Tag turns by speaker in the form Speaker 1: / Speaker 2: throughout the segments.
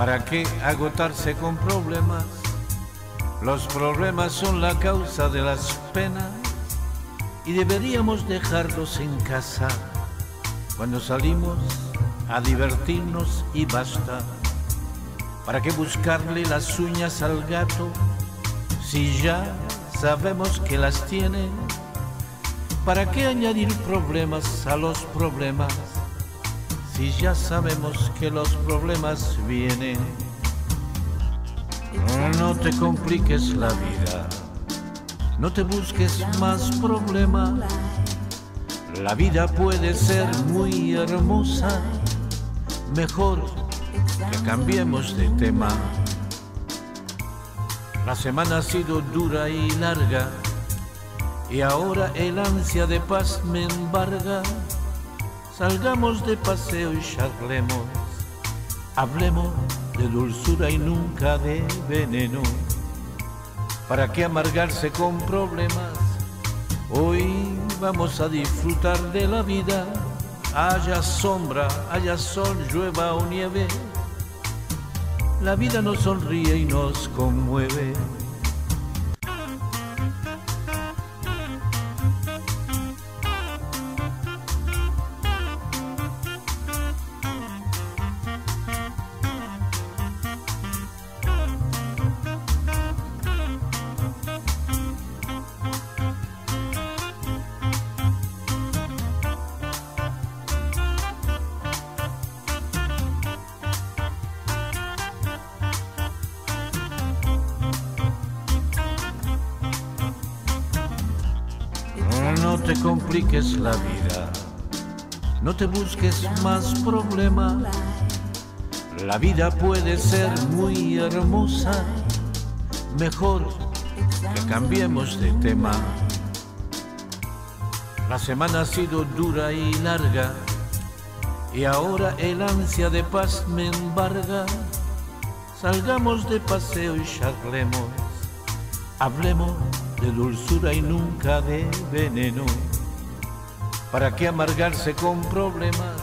Speaker 1: ¿Para qué agotarse con problemas? Los problemas son la causa de las penas y deberíamos dejarlos en casa cuando salimos a divertirnos y basta. ¿Para qué buscarle las uñas al gato si ya sabemos que las tiene? ¿Para qué añadir problemas a los problemas si ya sabemos que los problemas vienen? No te compliques la vida, no te busques más problemas. La vida puede ser muy hermosa, mejor que cambiemos de tema. La semana ha sido dura y larga y ahora el ansia de paz me embarga. Salgamos de paseo y charlemos, hablemos de dulzura y nunca de veneno. ¿Para qué amargarse con problemas? Hoy vamos a disfrutar de la vida, haya sombra, haya sol, llueva o nieve. La vida nos sonríe y nos conmueve. No te compliques la vida, no te busques más problemas. La vida puede ser muy hermosa, mejor que cambiemos de tema. La semana ha sido dura y larga y ahora el ansia de paz me embarga. Salgamos de paseo y charlemos, hablemos de dulzura y nunca de veneno. ¿Para qué amargarse con problemas?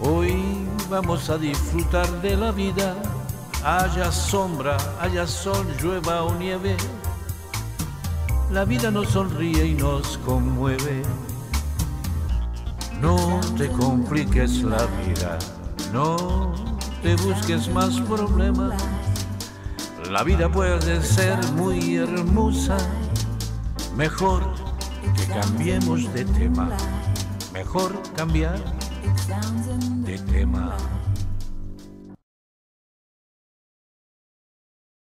Speaker 1: Hoy vamos a disfrutar de la vida, haya sombra, haya sol, llueva o nieve. La vida nos sonríe y nos conmueve. No te compliques la vida, no te busques más problemas. La vida puede ser muy hermosa, mejor que cambiemos de tema, mejor cambiar de tema.